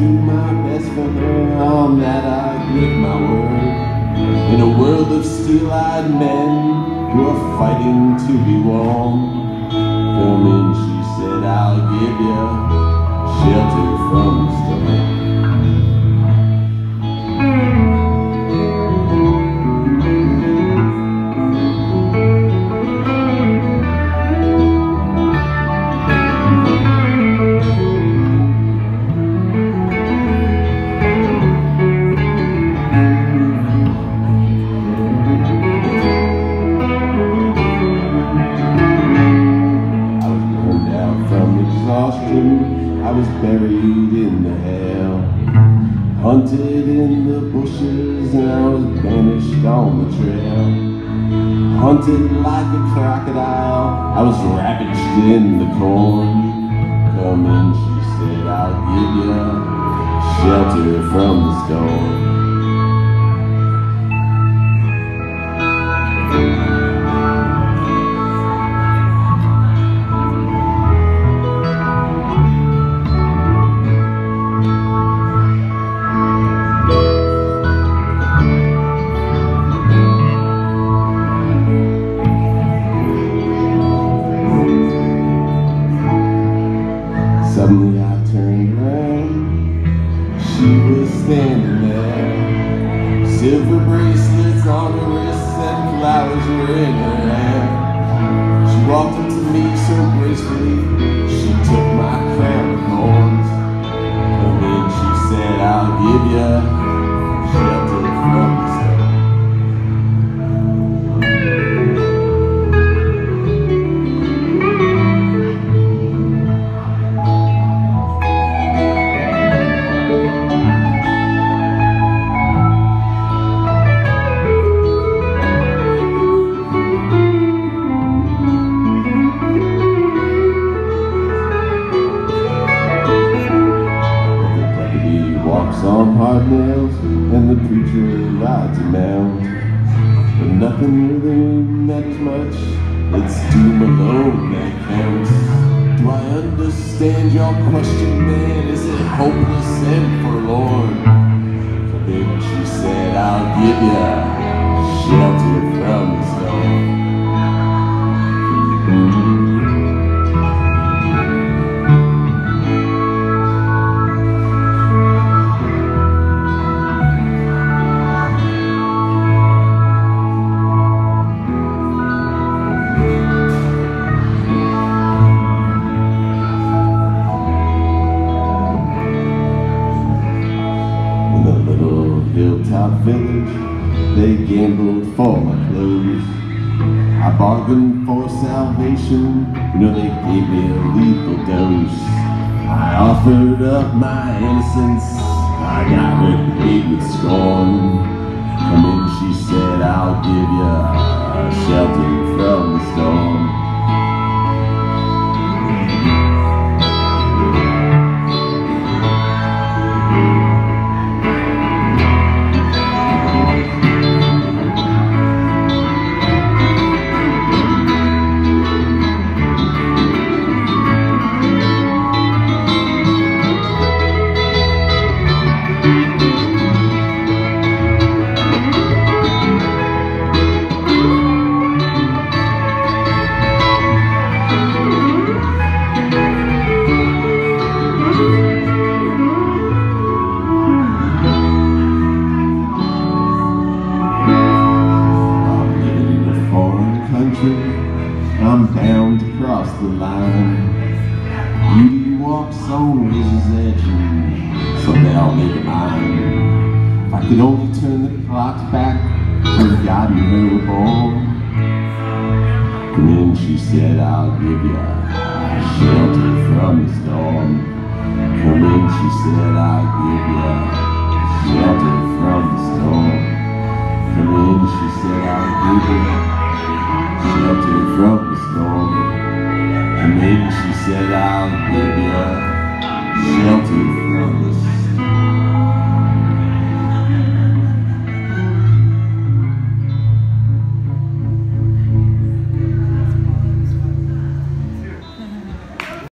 do my best for her, on that I give my word. In a world of steel-eyed men who are fighting to be warm, in, she said, I'll give you shelter from I was buried in the hell. Hunted in the bushes and I was banished on the trail. Hunted like a crocodile. I was ravaged in the corn. Come in, she said, I'll give you shelter from the storm. On her wrists and flowers were in her hair. She walked up to me so gracefully. She took on hard nails, and the preacher rides a mount. But nothing really matters much, it's doom alone that counts. Do I understand your question, man? Is it hopeless and forlorn? Then she said, I'll give you village, they gambled for my clothes. I bargained for salvation, you know they gave me a lethal dose. I offered up my innocence, I got repaid with scorn. Come in, she said, I'll give you a shelter from the storm. Foreign. I'm bound to cross the line. Walks on razor's edge, and someday I'll make mine. If I could only turn the clock back to the God we were born. And then she said, I'll give you shelter shelter from the storm. And maybe she said, I'll give you shelter from the